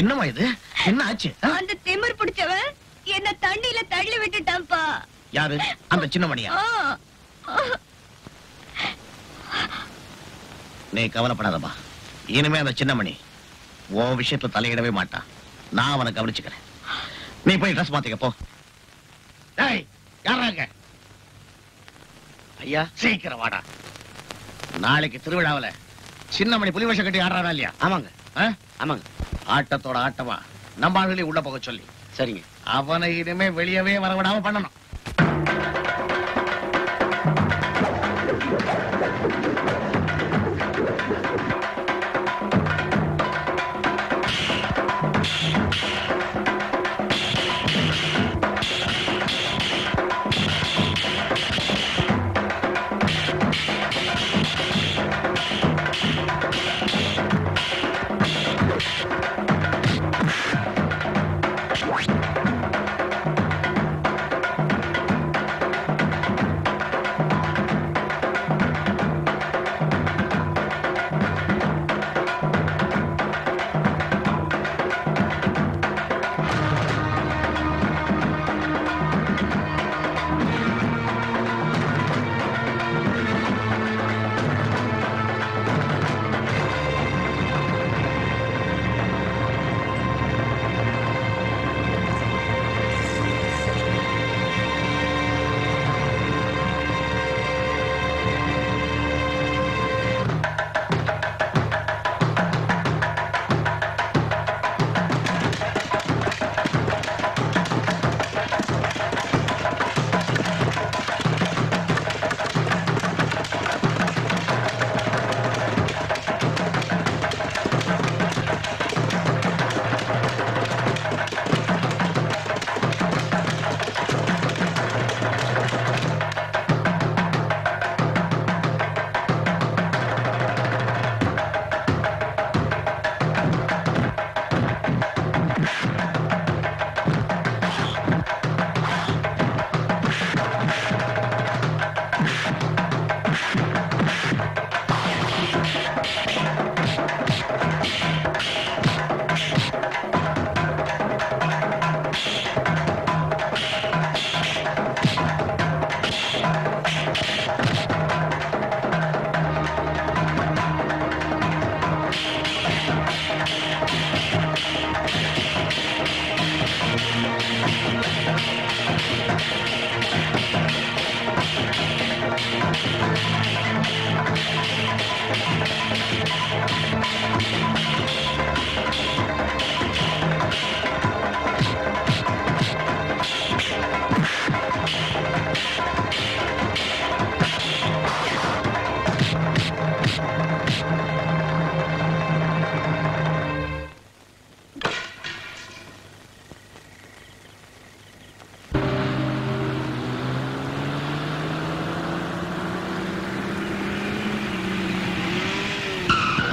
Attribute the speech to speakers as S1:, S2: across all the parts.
S1: என்னம்மா இது? என்ன ஆச்சு?
S2: அந்த திமிர் பிடிச்சவன் என்ன தண்ணியில தள்ளி விட்டுட்டான்ப்பா.
S1: யாரு? அந்த சின்ன மணியா. நீ கவலைப்படாதம்மா. இனிமே அந்த சின்ன மணி உன் விஷயத்துல தலையிடவே மாட்டான் நான் அவனை கவனிச்சுக்கிறேன். நீ போய் ட்ரெஸ் மாத்திக்க போ. டேய் யாராங்க
S3: ஐயா.
S1: சீக்கிரம் வாடா. நாளைக்கு திருவிழாவுல சின்ன மணி புலி வேஷம் கட்டி ஆடுறானா இல்லையா?
S3: ஆமாங்க? ஆமாங்க.
S1: ஆட்டத்தோட ஆட்டமா? நம்ம ஆளுகளையும் உள்ள போக சொல்லி.
S3: சரிங்க.
S1: அவனை இனிமே வெளியவே வரவிடாம பண்ணணும்.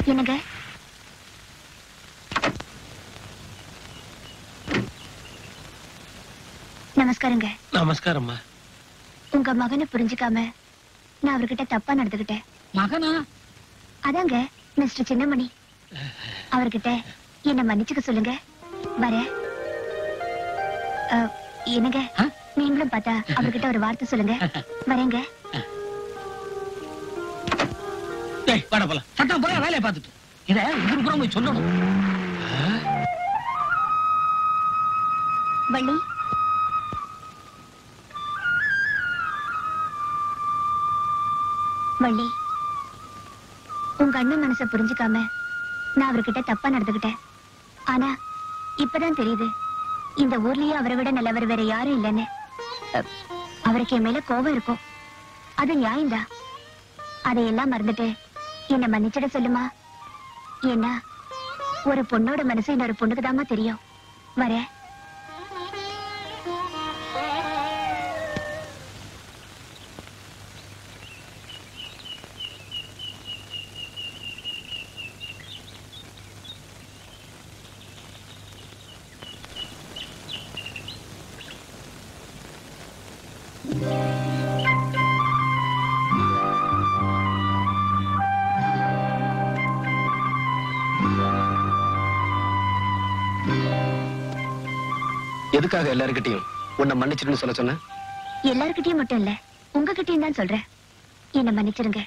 S4: என்னங்க? நமஸ்காரங்க.
S5: நமஸ்காரம்மா.
S4: உங்க மகனை புரிஞ்சுக்காம நான் அவர்கிட்ட தப்பா நடந்துகிட்டேன்.
S5: மகனா?
S4: அதாங்க மிஸ்டர் சின்னமணி. அவர்கிட்ட என்ன மன்னிச்சுக்க சொல்லுங்க. வரேன் அஹ், என்னங்க? நீங்களும் பார்த்தா அவர்கிட்ட ஒரு வார்த்தை சொல்லுங்க. வரேங்க.
S5: வாடா போலாம். சட்டம் போற வேலையை பார்த்துட்டு. இதை இவரு புறம் போய் சொல்லணும்.
S4: வள்ளி? வள்ளி உங்க அண்ணன் மனச புரிஞ்சுக்காம நான் அவர்கிட்ட தப்பா நடந்துகிட்டேன் ஆனா இப்பதான் தெரியுது. இந்த ஊர்லயே அவரை விட நல்லவர் வேற யாரும் இல்லைன்னு. அவருக்கு என் மேல கோபம் இருக்கும். அது நியாயம்தான் அதையெல்லாம் மறந்துட்டு என்ன மன்னிச்சிட சொல்லுமா? ஏன்னா ஒரு பொண்ணோட மனசு இன்னொரு பொண்ணுக்கு தாமா தெரியும். வரேன்.
S3: எதுக்காக எல்லாருக்கிட்டையும் உன்னை மன்னிச்சிருன்னு சொல்ல சொன்ன?
S4: எல்லாருக்கிட்டையும் மட்டும் இல்ல உங்ககிட்டயும் தான் சொல்றேன். என்ன மன்னிச்சிருங்க.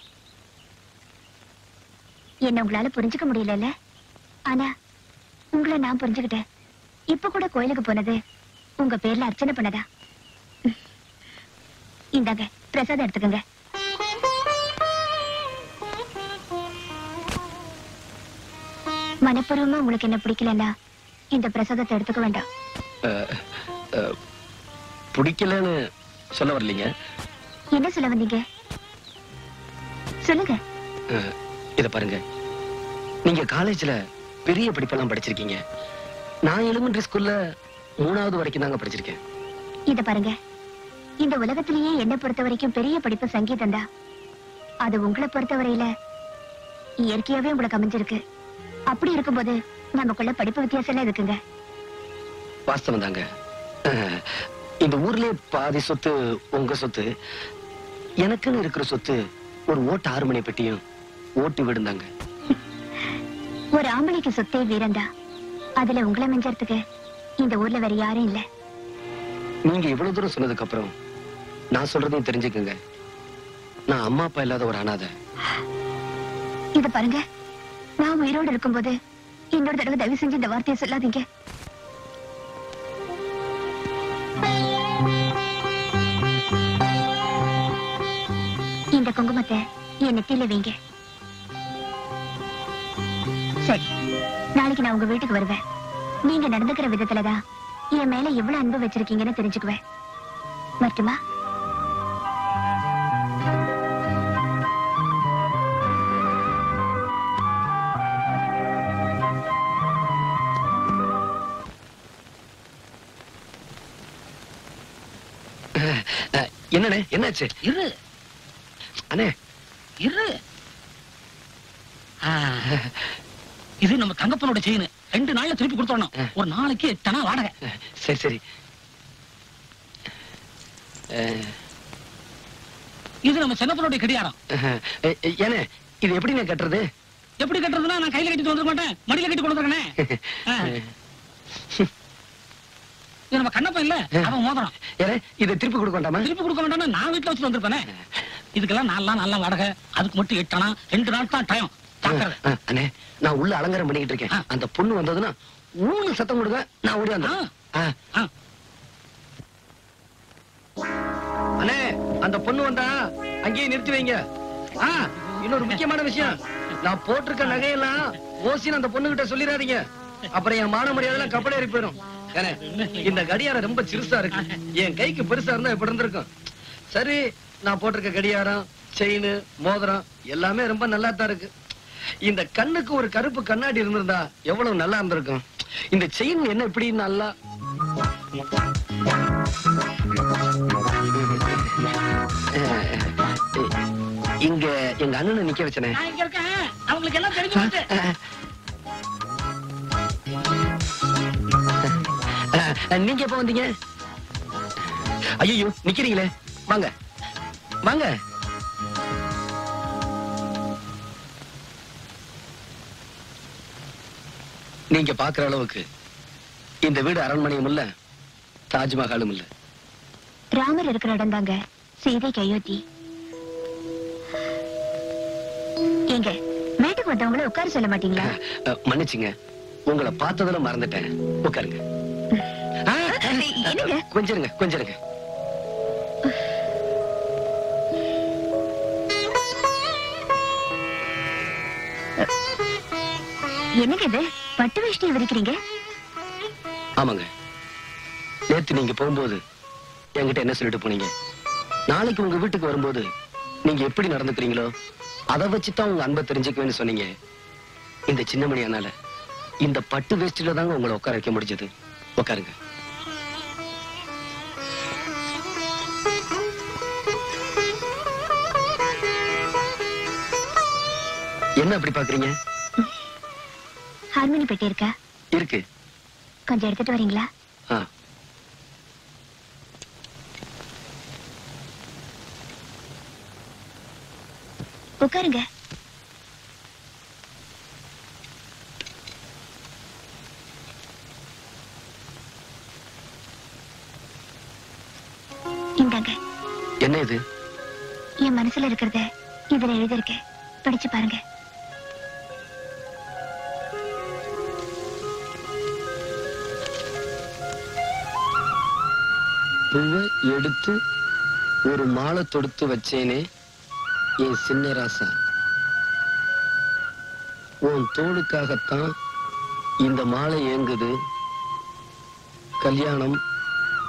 S4: என்ன உங்களால புரிஞ்சுக்க முடியல ஆனா உங்களை நான் புரிஞ்சுக்கிட்டேன். இப்ப கூட கோயிலுக்கு போனது உங்க பேர்ல அர்ச்சனை பண்ணதா? இந்தாங்க பிரசாதம் எடுத்துக்கங்க. மனப்பூர்வமா உங்களுக்கு என்ன பிடிக்கலன்னா இந்த பிரசாதத்தை எடுத்துக்க வேண்டாம்.
S3: பிடிக்கலன்னு சொல்ல வரலீங்க.
S4: என்ன சொல்ல வந்தீங்க? சொல்லுங்க.
S3: இத பாருங்க. நீங்க காலேஜ்ல பெரிய படிப்பெல்லாம் படிச்சிருக்கீங்க. நான் எலிமெண்டரி ஸ்கூல்ல மூணாவது வரைக்கும் தாங்க படிச்சிருக்கேன்.
S4: இத பாருங்க. இந்த உலகத்திலேயே என்ன பொறுத்த வரைக்கும் பெரிய படிப்பு சங்கீதம் தான் அது உங்களை பொறுத்தவரையில இயற்கையாவே உங்களுக்கு அமைஞ்சிருக்கு அப்படி இருக்கும்போது நமக்குள்ள படிப்பு வித்தியாசம் எல்லாம் இருக்குங்க
S3: வாஸ்தவம் தாங்க இந்த ஊர்லயே பாதி சொத்து உங்க சொத்து எனக்குன்னு இருக்கிற சொத்து ஒரு ஓட்டு ஆறு மணி பெட்டியும் ஓட்டு விடுந்தாங்க.
S4: ஒரு ஆம்பளைக்கு சொத்தே வீரந்தா அதுல உங்களை மிஞ்சறதுக்கு இந்த ஊர்ல வேற யாரும் இல்ல.
S3: நீங்க இவ்வளவு தூரம் சொன்னதுக்கு அப்புறம் நான் சொல்றதையும் தெரிஞ்சுக்குங்க. நான் அம்மா அப்பா இல்லாத ஒரு அனாதை.
S4: இத பாருங்க நான் உயிரோடு இருக்கும்போது இன்னொரு தடவை தயவு செஞ்சு இந்த வார்த்தையை சொல்லாதீங்க. இந்த குங்குமத்தை என் நெத்தியில வைங்க. சரி நாளைக்கு நான் உங்க வீட்டுக்கு வருவேன். நீங்க நடந்துக்கிற விதத்துலதான் என் மேல எவ்வளவு அன்பு வச்சிருக்கீங்கன்னு தெரிஞ்சுக்குவேன். மட்டுமா
S3: என்னண்ணே என்னாச்சு?
S5: இரு.
S3: அண்ணே.
S5: இரு. இது நம்ம தங்கப்பனோட செயின். ரெண்டு நாள்ல திருப்பி கொடுத்தோம் ஒரு நாளைக்கு எத்தனை வாடகை?
S3: சரி சரி.
S5: இது நம்ம சின்னப்பனோட கடியாரம்
S3: ஏண்ணே இது எப்படிண்ணே கட்டுறது?
S5: எப்படி கட்டுறதுன்னா நான் கையில கட்டிட்டு வந்துட மாட்டேன். மடியில கட்டி கொண்டு வந்துருக்கேனே. இது நம்ம கண்ணப்பன் இல்ல அவன் மோதிரம்.
S3: ஏனே இதை திருப்பி கொடுக்க வேண்டாமா?
S5: திருப்பி கொடுக்க வேண்டாம்னா நான் வீட்டுல வச்சுட்டு வந்திருப்பேனே. இதுக்கெல்லாம் நாலாம் நல்ல வாடகை. அதுக்கு மட்டும் எட்டனா? ரெண்டு நாள் தான் டைம்
S3: அண்ணே நான் உள்ள அலங்காரம் பண்ணிக்கிட்டு இருக்கேன். அந்த பொண்ணு வந்ததுன்னா ஊனு சத்தம் கொடுங்க நான் ஓடி வந்தேன். அண்ணே அந்த பொண்ணு வந்தா அங்கேயே நிறுத்தி வைங்க. இன்னொரு முக்கியமான விஷயம். நான் போட்டிருக்க நகையெல்லாம் ஓசின்னு அந்த பொண்ணு கிட்ட சொல்லிடாதீங்க. அப்புறம் என் மான மரியாதை கப்பலே ஏறி போயிடும். இந்த கடியாரம் ரொம்ப சிறுசா இருக்கு. என் கைக்கு பெருசா இருந்தா இப்படி இருந்திருக்கும். சரி நான் போட்டிருக்க கடியாரம் செயின் மோதிரம் எல்லாமே ரொம்ப நல்லா தான் இருக்கு. இந்த கண்ணுக்கு ஒரு கருப்பு கண்ணாடி இருந்திருந்தா எவ்வளவு நல்லா இருந்திருக்கும். இந்த செயின் என்ன இப்படி நல்லா? இங்க எங்க அண்ணனை நிக்க வச்சனே.
S5: அவங்களுக்கு எல்லாம் தெரிஞ்சு
S3: நீங்க எப்ப வந்தீங்க? ஐயோ நிக்கிறீங்களே. வாங்க. வாங்க. நீங்க பாக்குற அளவுக்கு இந்த வீடு அரண்மனையும் இல்ல தாஜ்மஹாலும் இல்ல.
S4: ராமர் இருக்கிற இடம் தாங்க. சீதைக்கு அயோத்தி ஏங்க வீட்டுக்கு வந்தவங்கள உட்கார சொல்ல மாட்டீங்களா?
S3: மன்னிச்சுங்க உங்களை பார்த்ததுல மறந்துட்டேன். உட்காருங்க. ஆ,
S4: என்னங்க? என்னங்க இது? பட்டு வேஷ்டி விரிக்கிறீங்க?
S3: ஆமாங்க. நேத்து நீங்க போகும்போது என்கிட்ட என்ன சொல்லிட்டு போனீங்க? நாளைக்கு உங்க வீட்டுக்கு வரும்போது நீங்க எப்படி நடந்துக்கிறீங்களோ அதை வச்சுதான் உங்க அன்பை தெரிஞ்சுக்குவேன்னு சொன்னீங்க. இந்த சின்ன மணியானால இந்த பட்டு வேஷ்டில தாங்க உங்களை உட்கார வைக்க முடிஞ்சது. உட்காருங்க. என்ன அப்படி பாக்குறீங்க?
S4: ஹார்மோனி பெட்டி இருக்கா?
S3: இருக்கு.
S4: கொஞ்சம் எடுத்துட்டு வரீங்களா? உட்காருங்க. இந்தாங்க.
S3: என்ன இது?
S4: என் மனசுல இருக்கிறத இதுல எழுதிருக்கேன் படிச்சு பாருங்க.
S3: பூவை எடுத்து ஒரு மாலை தொடுத்து வச்சேனே என் சின்ன ராசா உன் தோளுக்காகத்தான் இந்த மாலை ஏங்குது. கல்யாணம்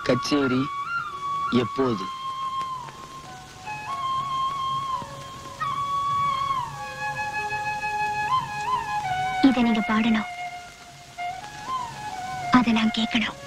S3: கச்சேரி எப்போது?
S4: இதை நீங்க பாடணும். அதை நான் கேட்கணும்.